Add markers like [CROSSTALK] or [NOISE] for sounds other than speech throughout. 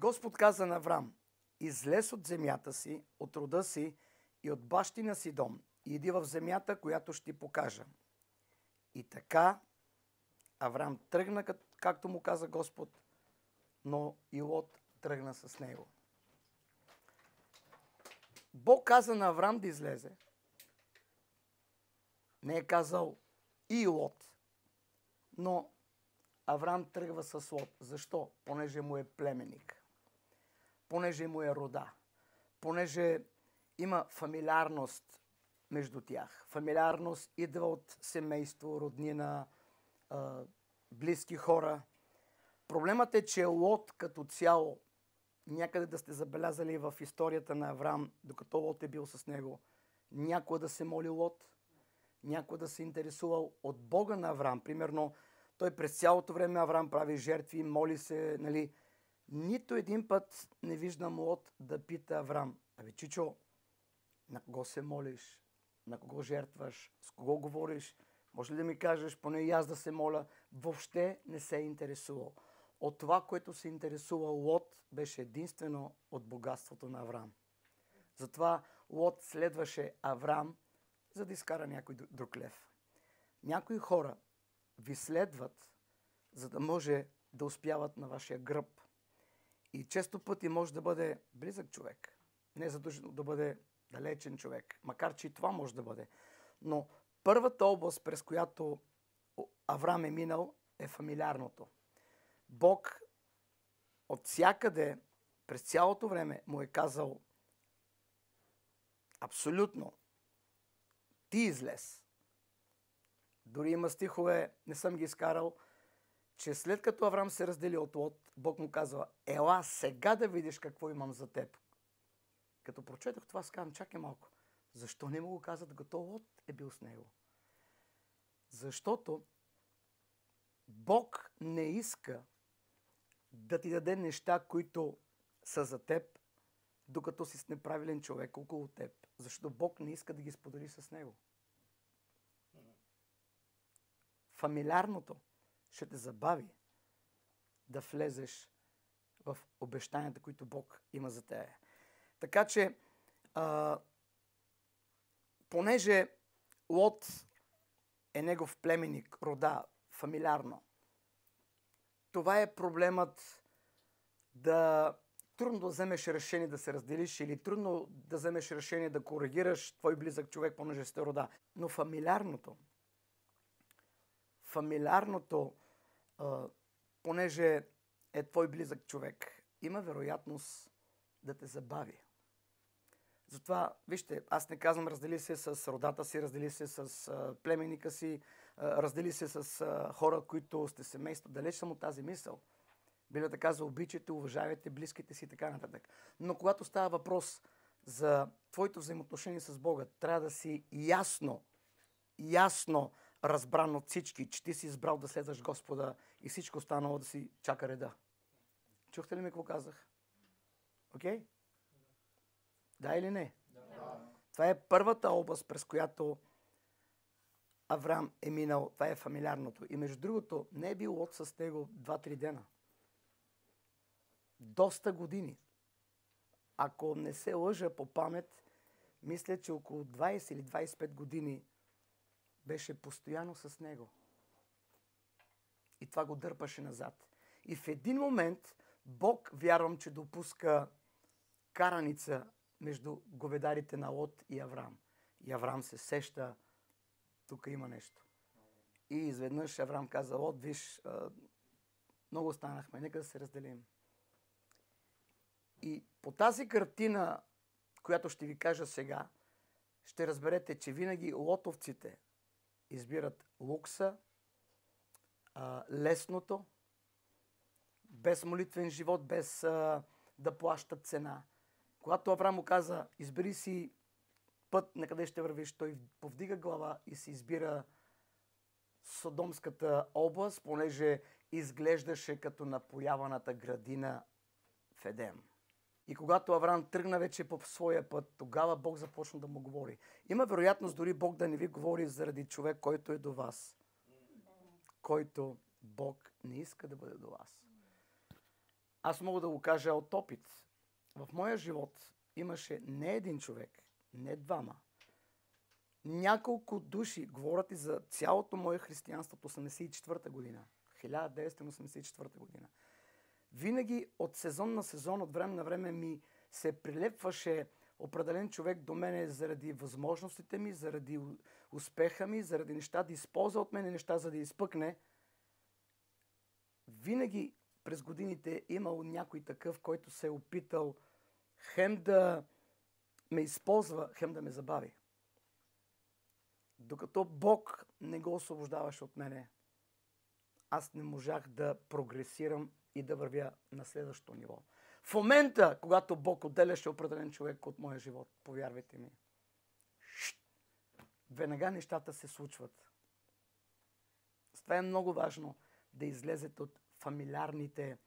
Господ каза на Авраам, излез от земята си, от рода си и от бащина си дом и иди в земята, която ще ти покажа. И така Авраам тръгна, както му каза Господ, но и Лот тръгна с него. Бог каза на Авраам да излезе. Не е казал и Лот. Но Авраам тръгва с Лот. Защо? Понеже му е племенник. Понеже му е рода. Понеже има фамилиарност между тях. Фамилиарност идва от семейство, роднина, близки хора. Проблемът е, че Лот като цяло, някъде да сте забелязали в историята на Авраам, докато Лот е бил с него, някой да се моли Лот, някой да се интересувал от Бога на Авраам. Примерно, той през цялото време Авраам прави жертви, моли се, нали. Нито един път не виждам Лот да пита Авраам, абе, Чичо, на кого се молиш, на кого жертваш, с кого говориш, може ли да ми кажеш, поне и аз да се моля, въобще не се е интересувал. От това, което се интересува Лот, беше единствено от богатството на Авраам. Затова Лот следваше Авраам, за да изкара някой друг лев. Някои хора ви следват, за да може да успяват на вашия гръб. И често пъти може да бъде близък човек. Не е задължено да бъде далечен човек. Макар, че и това може да бъде. Но първата област, през която Авраам е минал, е фамилиарното. Бог от всякъде, през цялото време му е казал абсолютно ти излез. Дори има стихове, не съм ги изкарал, че след като Авраам се раздели от Лот, Бог му казва, ела сега да видиш какво имам за теб. Като прочетох това, казвам, чакай малко. Защо не му го казат, като Лот е бил с него? Защото Бог не иска да ти даде неща, които са за теб, докато си с неправилен човек около теб. Защото Бог не иска да ги сподели с него. Фамилиарното ще те забави да влезеш в обещанията, които Бог има за теб. Така че, а, понеже Лот е негов племенник, рода, фамилиарно, това е проблемът да трудно да вземеш решение да се разделиш или трудно да вземеш решение да коригираш твой близък човек, понеже сте рода. Но фамилиарното, фамилиарното, понеже е твой близък човек, има вероятност да те забави. Затова, вижте, аз не казвам раздели се с родата си, раздели се с племенника си, раздели се с хора, които сте семейство. Далеч съм от тази мисъл. Библията казва, обичайте, уважавайте близките си и така нататък. Но когато става въпрос за твоето взаимоотношение с Бога, трябва да си ясно, ясно разбран от всички, че ти си избрал да следваш Господа и всичко останало да си чака реда. Чухте ли ми какво казах? Окей? Okay? Да или не? Да. Това е първата област, през която Авраам е минал. Това е фамилиарното. И между другото, не е бил Лот с него 2-3 дена. Доста години. Ако не се лъжа по памет, мисля, че около 20 или 25 години беше постоянно с него. И това го дърпаше назад. И в един момент Бог, вярвам, че допуска караница между говедарите на Лот и Авраам. И Авраам се сеща, тук има нещо. И изведнъж Авраам каза, Лот, виж, много станахме, нека да се разделим. И по тази картина, която ще ви кажа сега, ще разберете, че винаги лотовците избират лукса, лесното, без молитвен живот, без да плащат цена. Когато Авраам му каза, избери си път на къде ще вървиш, той повдига глава и се избира Содомската област, понеже изглеждаше като напояваната градина в Едем. И когато Авраам тръгна вече по своя път, тогава Бог започна да му говори. Има вероятност дори Бог да не ви говори заради човек, който е до вас. Който Бог не иска да бъде до вас. Аз мога да го кажа от опит. В моя живот имаше не един човек, не двама, няколко души, говорят и за цялото мое християнство от 84-та година, 1984 година. Винаги от сезон на сезон, от време на време ми се прилепваше определен човек до мене заради възможностите ми, заради успеха ми, заради неща да използва от мене неща, за да изпъкне. Винаги през годините е имал някой такъв, който се е опитал хем да ме използва, хем да ме забави. Докато Бог не го освобождаваше от мене, аз не можах да прогресирам и да вървя на следващото ниво. В момента, когато Бог отделяше определен човек от моя живот, повярвайте ми, веднага нещата се случват. С това е много важно да излезете от фамилиарните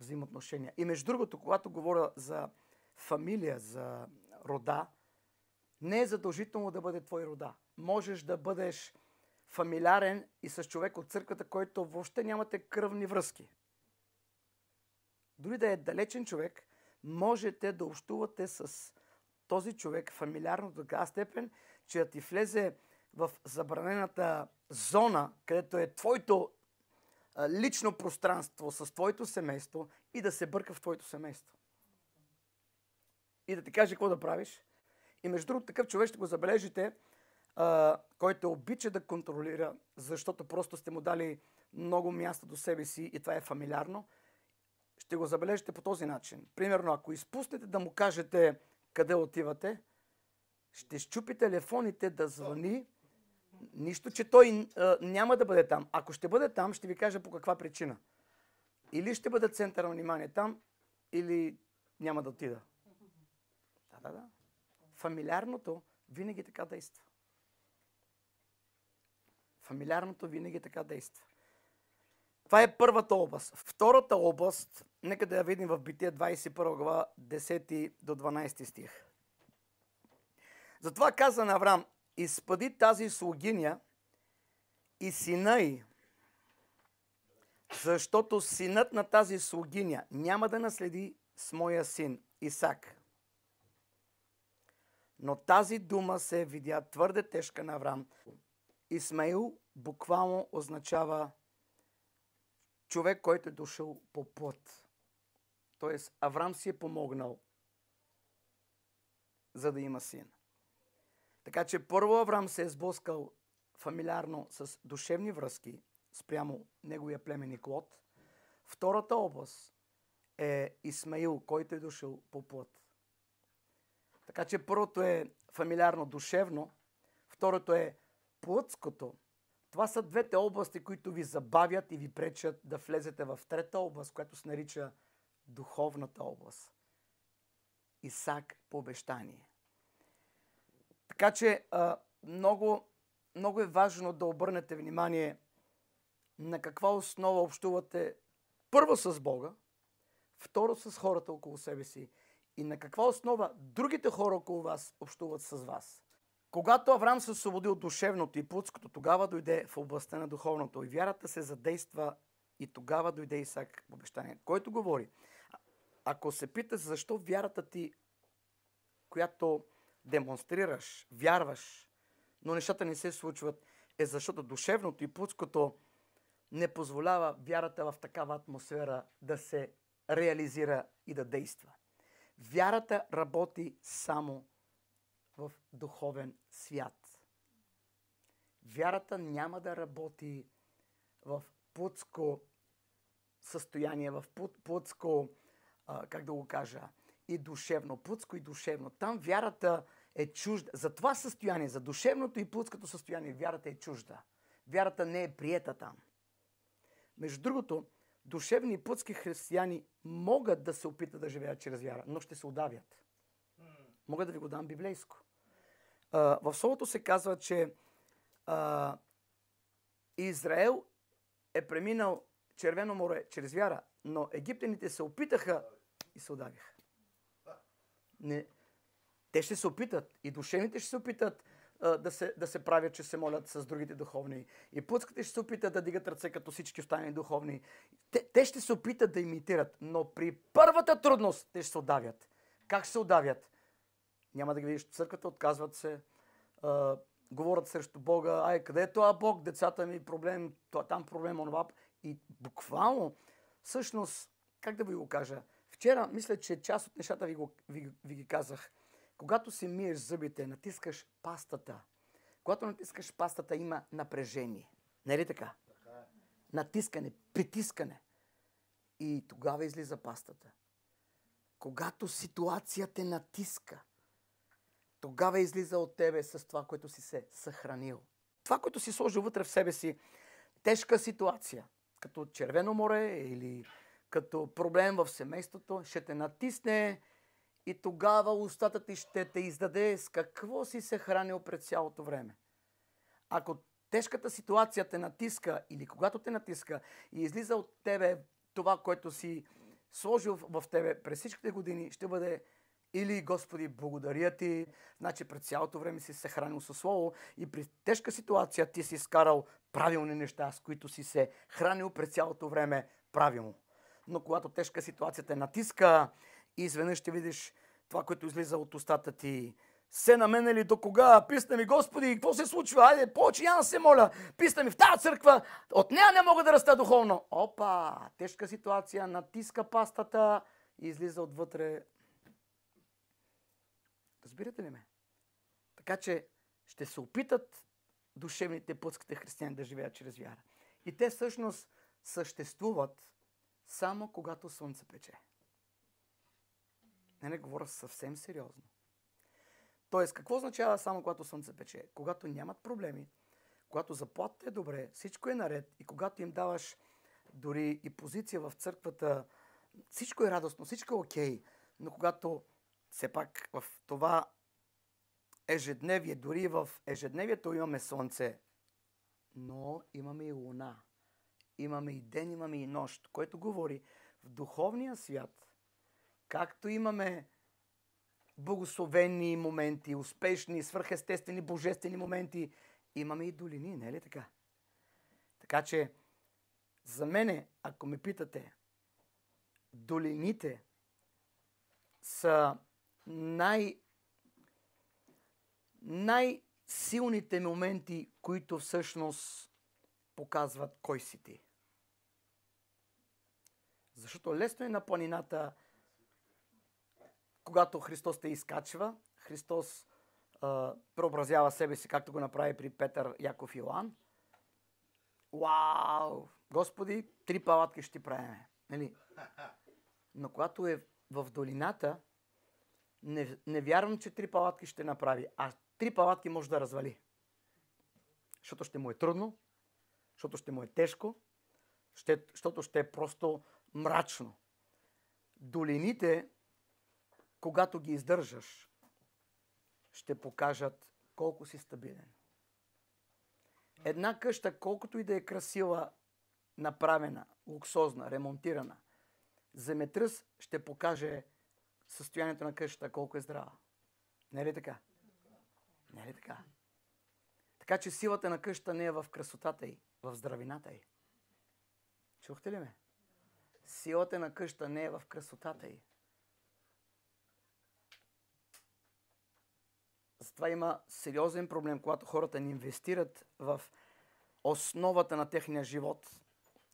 взаимоотношения. И между другото, когато говоря за фамилия, за рода, не е задължително да бъде твой рода. Можеш да бъдеш фамилиарен и с човек от църквата, който въобще нямате кръвни връзки. Дори да е далечен човек, можете да общувате с този човек фамилиарно до такава степен, че да ти влезе в забранената зона, където е твоето лично пространство с твоето семейство и да се бърка в твоето семейство. И да ти каже какво да правиш. И между другото, такъв човек ще го забележите, а, който обича да контролира, защото просто сте му дали много място до себе си и това е фамилиарно, ще го забележите по този начин. Примерно, ако изпуснете да му кажете къде отивате, ще щупи телефоните да звъни, нищо, че той а, няма да бъде там. Ако ще бъде там, ще ви кажа по каква причина. Или ще бъде център на внимание там, или няма да отида. Да, да, да. Фамилиарното винаги така действа. Фамилиарното винаги така действа. Това е първата област. Втората област, нека да я видим в Битие 21 глава, 10 до 12 стих. Затова каза на Авраам, изпади тази слугиня и сина й, защото синът на тази слугиня няма да наследи с моя син Исак. Но тази дума се видя твърде тежка на Авраам. Исмаил буквално означава човек, който е дошъл по път. Тоест, Авраам си е помогнал, за да има син. Така че първо Авраам се е сблъскал фамилиарно с душевни връзки спрямо неговия племенник Лот. Втората област е Исмаил, който е дошъл по път. Така че първото е фамилиарно душевно, второто е плътското. Това са двете области, които ви забавят и ви пречат да влезете в трета област, която се нарича духовната област. Исак по обещание. Така че много, много е важно да обърнете внимание на каква основа общувате първо с Бога, второ с хората около себе си и на каква основа другите хора около вас общуват с вас. Когато Авраам се освободи от душевното и плътското, тогава дойде в областта на духовното и вярата се задейства и тогава дойде Исак обещание. Който говори, ако се питаш защо вярата ти, която демонстрираш, вярваш, но нещата не се случват, е защото душевното и плътското не позволява вярата в такава атмосфера да се реализира и да действа. Вярата работи само в духовен свят. Вярата няма да работи в плътско състояние, в плътско, как да го кажа, и душевно. Плътско и душевно. Там вярата е чужда. За това състояние, за душевното и плътското състояние, вярата е чужда. Вярата не е приета там. Между другото, душевни и плътски християни могат да се опитат да живеят чрез вяра, но ще се удавят. Мога да ви го дам библейско. В Словото се казва, че а, Израел е преминал Червено море чрез вяра, но египтяните се опитаха и се удавиха. Не, те ще се опитат и душевните ще се опитат а, да, се, да се правят, че се молят с другите духовни. И плъцките ще се опитат да дигат ръце като всички останали духовни. Те, те ще се опитат да имитират, но при първата трудност те ще се отдавят. Как ще се отдавят? Няма да ги видиш в църквата, отказват се, а, говорят срещу Бога, ай, къде е това Бог, децата ми, проблем, това, там проблем, онова. И буквално, всъщност, как да ви го кажа, вчера мисля, че част от нещата ви, го, ви, ви ги казах. Когато си миеш зъбите, натискаш пастата. Когато натискаш пастата, има напрежение. Не е така? така. Натискане, притискане. И тогава излиза пастата. Когато ситуацията натиска, тогава излиза от тебе с това, което си се съхранил. Това, което си сложил вътре в себе си, тежка ситуация, като червено море или като проблем в семейството, ще те натисне и тогава устата ти ще те издаде с какво си се хранил пред цялото време. Ако тежката ситуация те натиска или когато те натиска и излиза от тебе това, което си сложил в тебе през всичките години, ще бъде или Господи, благодаря ти, значи през цялото време си се хранил със Слово и при тежка ситуация ти си скарал правилни неща, с които си се хранил през цялото време правилно. Но когато тежка ситуация те натиска и изведнъж ще видиш това, което излиза от устата ти, се на мен ли до кога? Писна ми, Господи, какво се случва? Айде, повече няма се моля. Писна ми в тази църква, от нея не мога да раста духовно. Опа, тежка ситуация, натиска пастата и излиза отвътре Разбирате ли ме? Така че ще се опитат душевните пътските християни да живеят чрез вяра. И те всъщност съществуват само когато слънце пече. Не, не говоря съвсем сериозно. Тоест, какво означава само когато слънце пече? Когато нямат проблеми, когато заплатата е добре, всичко е наред и когато им даваш дори и позиция в църквата, всичко е радостно, всичко е окей, но когато все пак в това ежедневие, дори в ежедневието имаме слънце, но имаме и луна. Имаме и ден, имаме и нощ, което говори в духовния свят, както имаме благословени моменти, успешни, свърхестествени, божествени моменти, имаме и долини, не е ли така? Така че, за мене, ако ме питате, долините са най- най-силните моменти, които всъщност показват кой си ти. Защото лесно е на планината, когато Христос те изкачва, Христос а, преобразява себе си, както го направи при Петър, Яков и Йоан. Вау! Господи, три палатки ще ти правиме. Нали? Но когато е в долината, не, не вярвам, че три палатки ще направи, а три палатки може да развали. Защото ще му е трудно, защото ще му е тежко, ще, защото ще е просто мрачно. Долините, когато ги издържаш, ще покажат колко си стабилен. Една къща, колкото и да е красива, направена, луксозна, ремонтирана, земетръс ще покаже състоянието на къщата, колко е здрава. Не е ли така? Не е ли така? Така че силата на къщата не е в красотата й, в здравината й. Чухте ли ме? Силата на къща не е в красотата й. Затова има сериозен проблем, когато хората не инвестират в основата на техния живот,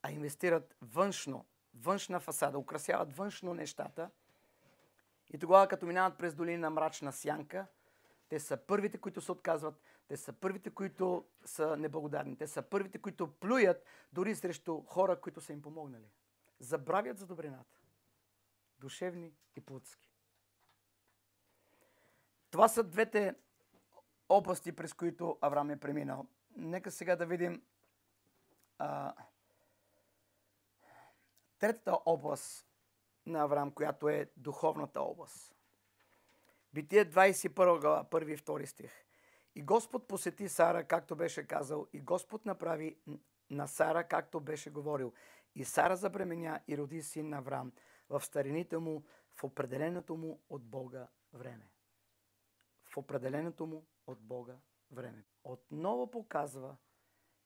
а инвестират външно, външна фасада, украсяват външно нещата – и тогава, като минават през долина мрачна сянка, те са първите, които се отказват, те са първите, които са неблагодарни, те са първите, които плюят дори срещу хора, които са им помогнали. Забравят за добрината. Душевни и плътски. Това са двете области, през които Авраам е преминал. Нека сега да видим а, третата област, на Авраам, която е духовната област. Битие 21 глава, 1 и 2 стих. И Господ посети Сара, както беше казал, и Господ направи на Сара, както беше говорил. И Сара забременя и роди син на Авраам в старините му, в определеното му от Бога време. В определеното му от Бога време. Отново показва,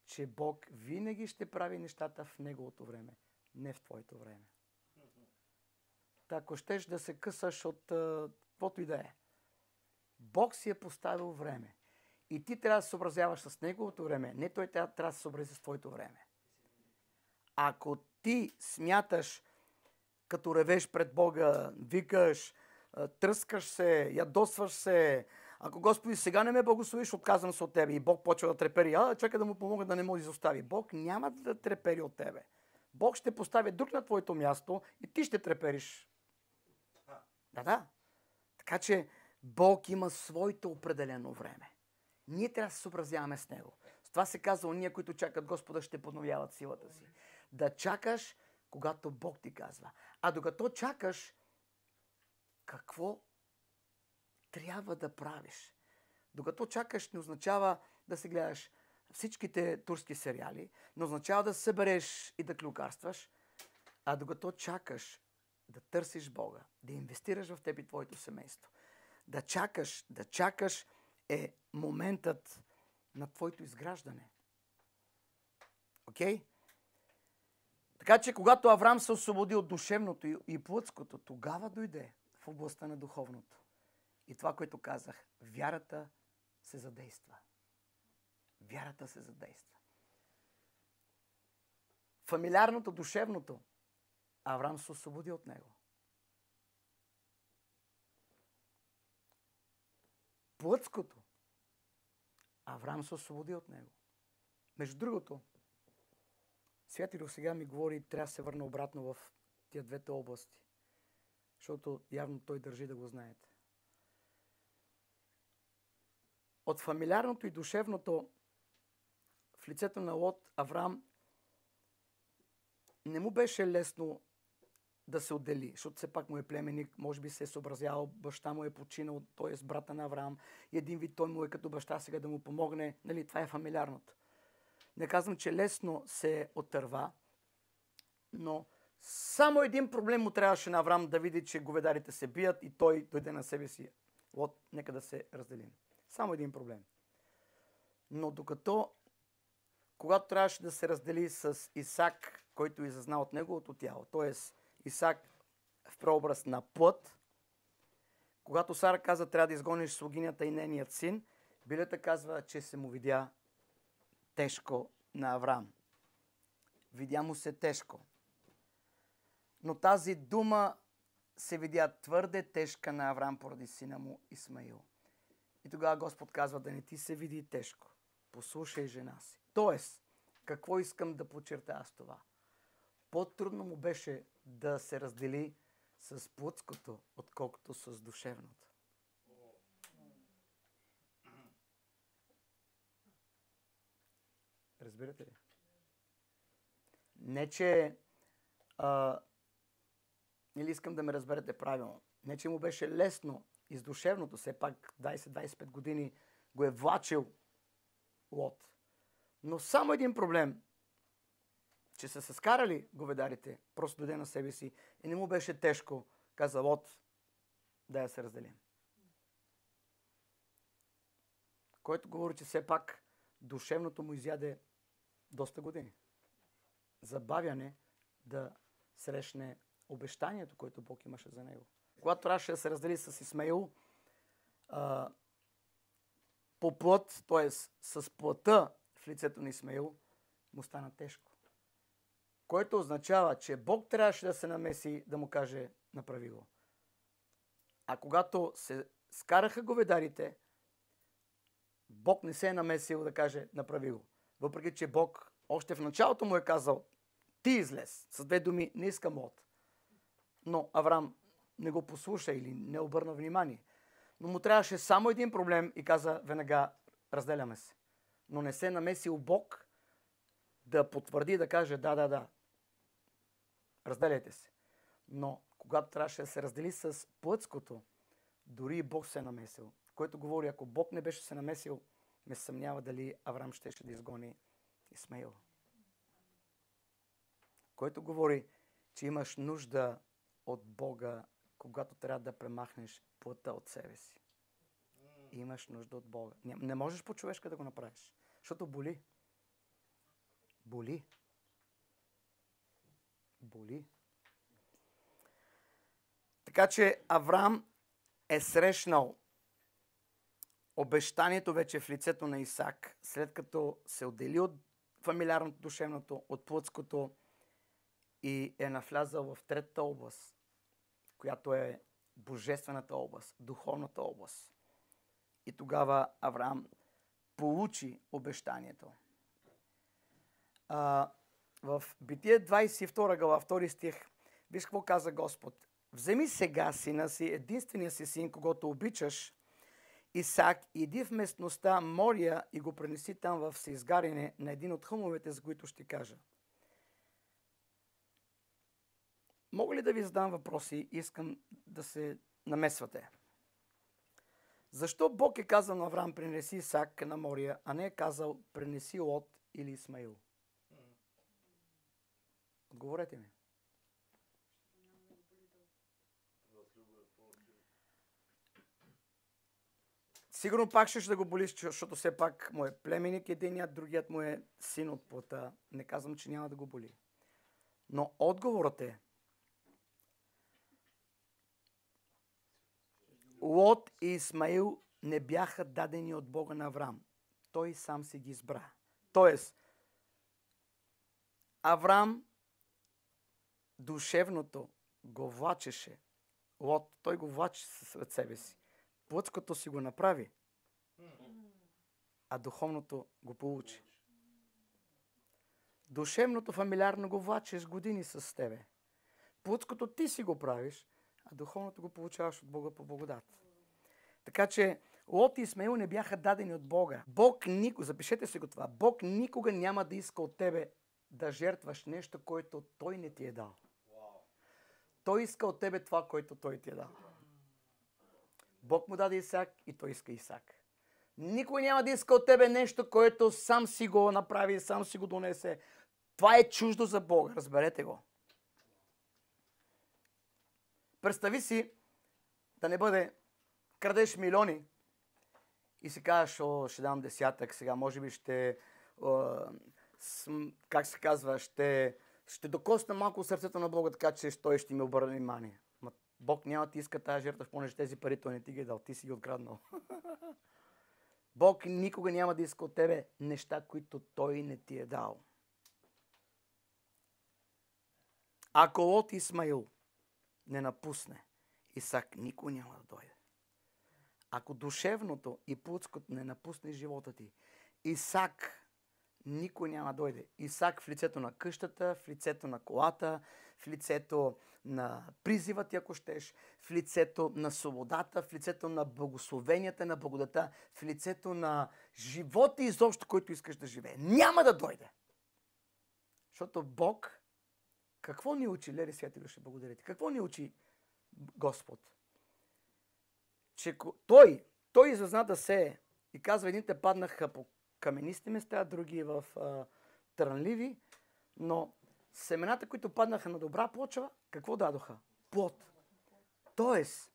че Бог винаги ще прави нещата в Неговото време, не в Твоето време. Ако щеш да се късаш от каквото и да е, Бог си е поставил време. И ти трябва да се съобразяваш с Неговото време. Не той трябва, трябва да се съобрази с Твоето време. Ако ти смяташ, като ревеш пред Бога, викаш, тръскаш се, ядосваш се, ако Господи сега не ме благословиш, отказвам се от Тебе. И Бог почва да трепери. А, чака да му помогна да не му изостави. Бог няма да трепери от Тебе. Бог ще постави друг на твоето място и ти ще трепериш. Да, да. Така че Бог има своето определено време. Ние трябва да се съобразяваме с Него. С това се казва, ние, които чакат Господа, ще подновяват силата си. Да чакаш, когато Бог ти казва. А докато чакаш, какво трябва да правиш? Докато чакаш, не означава да се гледаш всичките турски сериали, не означава да събереш и да клюкарстваш, а докато чакаш да търсиш Бога, да инвестираш в теб и твоето семейство, да чакаш, да чакаш е моментът на твоето изграждане. Окей? Okay? Така че, когато Авраам се освободи от душевното и плътското, тогава дойде в областта на духовното. И това, което казах, вярата се задейства. Вярата се задейства. Фамилиарното, душевното, Авраам се освободи от него. Плътското, Авраам се освободи от него. Между другото, Святи до сега ми говори, трябва да се върна обратно в тия двете области. Защото явно той държи да го знаете. От фамилиарното и душевното в лицето на Лот Авраам не му беше лесно да се отдели, защото все пак му е племенник, може би се е съобразявал, баща му е починал, той е с брата на Авраам и един вид той му е като баща сега да му помогне. Нали, това е фамилиарното. Не казвам, че лесно се отърва, но само един проблем му трябваше на Авраам да види, че говедарите се бият и той дойде на себе си. Вот, нека да се разделим. Само един проблем. Но докато, когато трябваше да се раздели с Исак, който изазна от неговото тяло, т.е. Исак в прообраз на плът, когато Сара каза, трябва да изгониш слугинята и нейният син, Билета казва, че се му видя тежко на Авраам. Видя му се тежко. Но тази дума се видя твърде тежка на Авраам поради сина му Исмаил. И тогава Господ казва да не ти се види тежко. Послушай жена си. Тоест, какво искам да подчертая с това? По-трудно му беше да се раздели с плътското, отколкото с душевното. Разбирате ли? Не, че а, или искам да ме разберете правилно. Не, че му беше лесно издушевното, все пак 20-25 години го е влачил Лот. Но само един проблем, че са се скарали говедарите, просто дойде на себе си и не му беше тежко, каза Лот, да я се разделим. Който говори, че все пак душевното му изяде доста години. Забавяне да срещне обещанието, което Бог имаше за него. Когато трябваше да се раздели с Исмаил, а, по плът, т.е. с плъта в лицето на Исмаил, му стана тежко. Което означава, че Бог трябваше да се намеси да му каже направи го. А когато се скараха говедарите, Бог не се е намесил да каже направи го. Въпреки, че Бог още в началото му е казал ти излез. С две думи, не искам от. Но Авраам не го послуша или не обърна внимание. Но му трябваше само един проблем и каза веднага разделяме се. Но не се намесил Бог да потвърди, да каже да, да, да. Разделяйте се. Но когато трябваше да се раздели с плътското, дори и Бог се е намесил. Който говори, ако Бог не беше се намесил, ме съмнява дали Авраам щеше да изгони Исмаил. Който говори, че имаш нужда от Бога, когато трябва да премахнеш плътта от себе си. имаш нужда от Бога. Не можеш по човешка да го направиш, защото боли. Боли. Боли. Така че Авраам е срещнал обещанието вече в лицето на Исак, след като се отдели от фамилиарното, душевното, от плътското и е навлязал в третата област, която е божествената област, духовната област. И тогава Авраам получи обещанието. А, в Битие 22 глава, 2 стих, виж какво каза Господ. Вземи сега сина си, единствения си син, когато обичаш, Исак, иди в местността Мория и го пренеси там в Сизгарине на един от хълмовете, за които ще кажа. Мога ли да ви задам въпроси? Искам да се намесвате. Защо Бог е казал на Авраам, пренеси Исак на Мория, а не е казал, пренеси Лот или Исмаил? Отговорете ми. Сигурно пак ще да го боли, защото все пак му е племенник единият, другият му е син от плота. Не казвам, че няма да го боли. Но отговорът е, Лот и Исмаил не бяха дадени от Бога на Авраам. Той сам си ги избра. Тоест, Авраам душевното го влачеше. Лот, той го влаче след себе си. Плътското си го направи, а духовното го получи. Душевното фамилиарно го влачеш години с тебе. Плътското ти си го правиш, а духовното го получаваш от Бога по благодат. Така че Лот и Исмаил не бяха дадени от Бога. Бог никога, запишете си го това, Бог никога няма да иска от тебе да жертваш нещо, което Той не ти е дал. Той иска от тебе това, което Той ти е дал. Бог му даде Исак и той иска Исак. Никой няма да иска от тебе нещо, което сам си го направи, сам си го донесе. Това е чуждо за Бога, разберете го. Представи си да не бъде крадеш милиони и си казваш, о, ще дам десятък, сега може би ще, о, как се казва, ще, ще докосна малко сърцето на Бога, така че той ще ми обърне внимание. Бог няма ти иска тази жертва, понеже тези пари той не ти ги е дал, ти си ги откраднал. [LAUGHS] Бог никога няма да иска от тебе неща, които той не ти е дал. Ако Лот Исмаил не напусне, Исак никой няма да дойде. Ако душевното и плътското не напусне живота ти, Исак никой няма да дойде. Исак в лицето на къщата, в лицето на колата, в лицето на призива ти, ако щеш, в лицето на свободата, в лицето на благословенията, на благодата, в лицето на живота изобщо, който искаш да живее. Няма да дойде. Защото Бог, какво ни учи, Лери Святелю, ще благодарите, какво ни учи Господ? Че Той, Той изразна да се и казва, едните паднаха по каменисти места, други в а, трънливи, но семената, които паднаха на добра почва, какво дадоха? Плод. Тоест,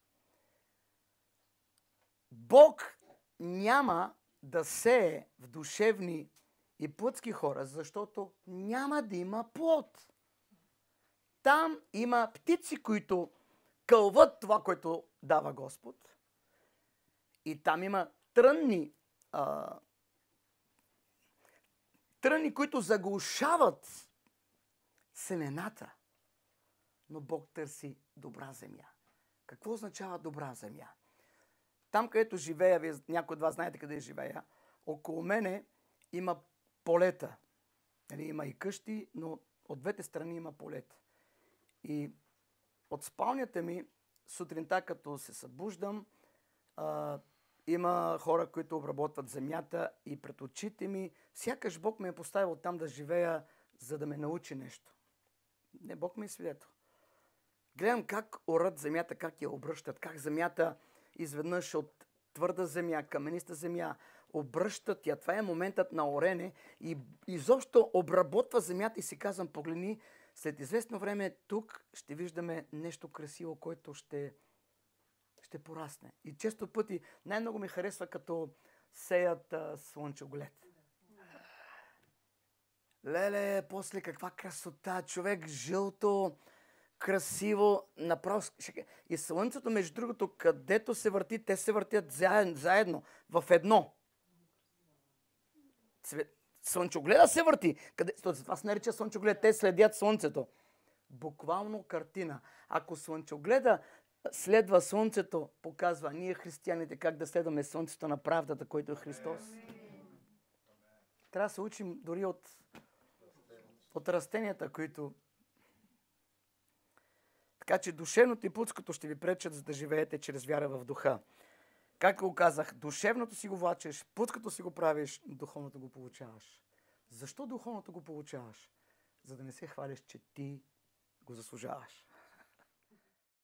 Бог няма да сее в душевни и плътски хора, защото няма да има плод. Там има птици, които кълват това, което дава Господ. И там има трънни, а, трънни, които заглушават семената. Но Бог търси добра земя. Какво означава добра земя? Там, където живея, вие, някой от вас знаете къде живея, около мене има полета. Нали, има и къщи, но от двете страни има полета. И от спалнята ми, сутринта, като се събуждам, а, има хора, които обработват земята и пред очите ми, сякаш Бог ме е поставил там да живея, за да ме научи нещо. Не, Бог ми е свидетел. Гледам как орат земята, как я обръщат, как земята изведнъж от твърда земя, камениста земя, обръщат я. Това е моментът на орене и изобщо обработва земята и си казвам, погледни, след известно време тук ще виждаме нещо красиво, което ще, ще порасне. И често пъти най-много ми харесва като сеят а, слънчоглед. Леле, после каква красота, човек жълто, красиво, направо. И слънцето, между другото, където се върти, те се въртят заедно, в едно. Слънчогледа се върти. Къде... Това се нарича слънчоглед. Те следят слънцето. Буквално картина. Ако слънчогледа следва слънцето, показва ние християните как да следваме слънцето на правдата, който е Христос. Трябва да се учим дори от, от растенията, които... Така че душевното и плътското ще ви пречат, за да живеете чрез вяра в духа. Как го казах, душевното си го влачеш, плъткото си го правиш, духовното го получаваш. Защо духовното го получаваш? За да не се хвалиш, че ти го заслужаваш.